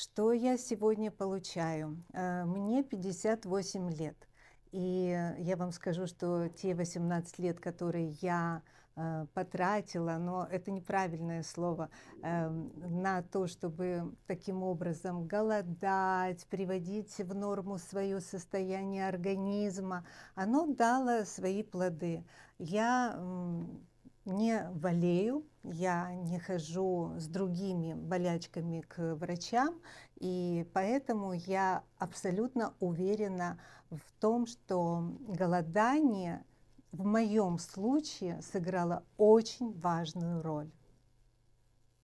Что я сегодня получаю? Э, мне 58 лет. И я вам скажу, что те 18 лет, которые я э, потратила, но это неправильное слово, э, на то, чтобы таким образом голодать, приводить в норму свое состояние организма, оно дало свои плоды. Я не болею, я не хожу с другими болячками к врачам, и поэтому я абсолютно уверена в том, что голодание в моем случае сыграло очень важную роль.